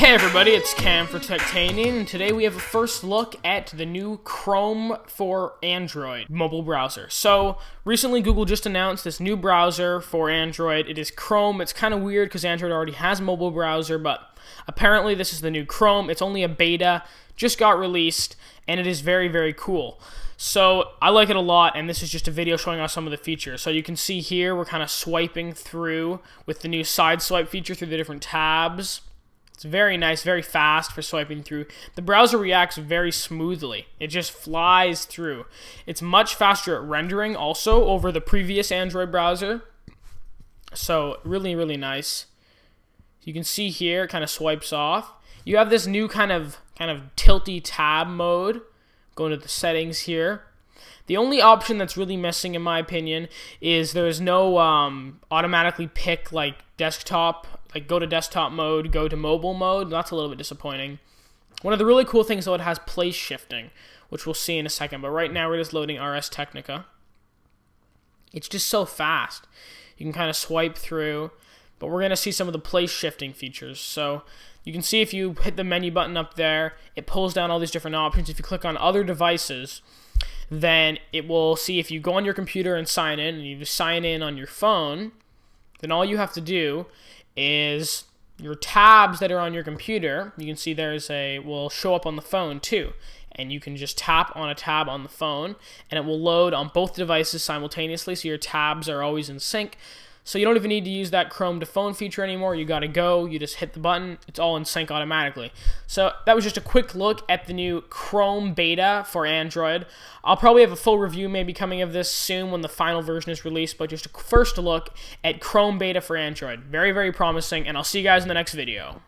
Hey everybody, it's Cam for Techtainian, and today we have a first look at the new Chrome for Android mobile browser. So, recently Google just announced this new browser for Android. It is Chrome. It's kind of weird because Android already has a mobile browser, but apparently this is the new Chrome. It's only a beta, just got released, and it is very, very cool. So I like it a lot, and this is just a video showing off some of the features. So you can see here, we're kind of swiping through with the new side swipe feature through the different tabs. It's very nice, very fast for swiping through. The browser reacts very smoothly. It just flies through. It's much faster at rendering also over the previous Android browser. So really, really nice. You can see here, it kind of swipes off. You have this new kind of kind of tilty tab mode. Go into the settings here. The only option that's really missing, in my opinion, is there's no um, automatically pick like desktop like go to desktop mode, go to mobile mode. That's a little bit disappointing. One of the really cool things though, it has place shifting, which we'll see in a second. But right now we're just loading Ars Technica. It's just so fast. You can kind of swipe through, but we're going to see some of the place shifting features. So you can see if you hit the menu button up there, it pulls down all these different options. If you click on other devices, then it will see if you go on your computer and sign in, and you sign in on your phone, then all you have to do is your tabs that are on your computer. You can see there's a will show up on the phone too. And you can just tap on a tab on the phone and it will load on both devices simultaneously so your tabs are always in sync. So you don't even need to use that Chrome to phone feature anymore. You got to go, you just hit the button, it's all in sync automatically. So that was just a quick look at the new Chrome beta for Android. I'll probably have a full review maybe coming of this soon when the final version is released, but just a first look at Chrome beta for Android. Very, very promising, and I'll see you guys in the next video.